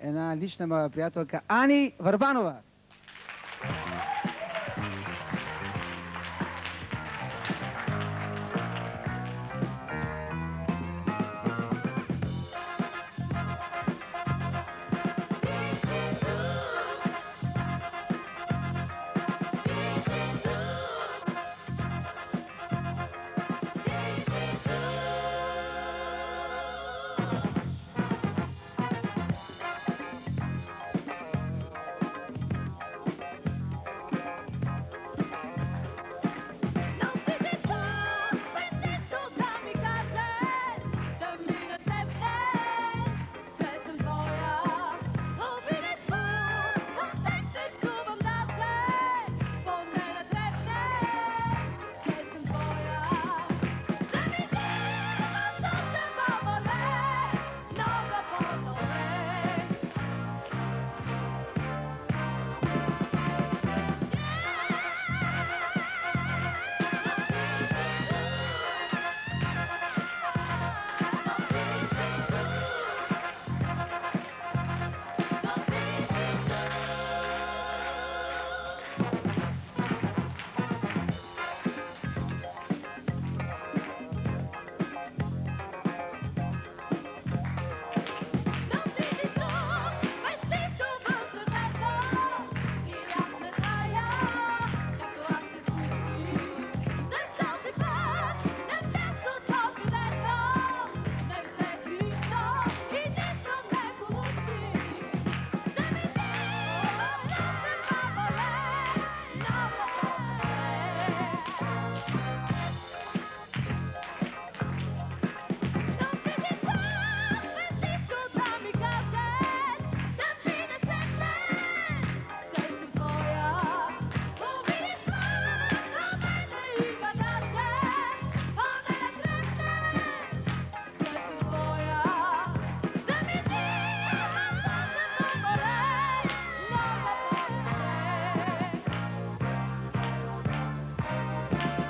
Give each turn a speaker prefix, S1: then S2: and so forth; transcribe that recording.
S1: една лична моя приятелка Ани Върбанова. Bye.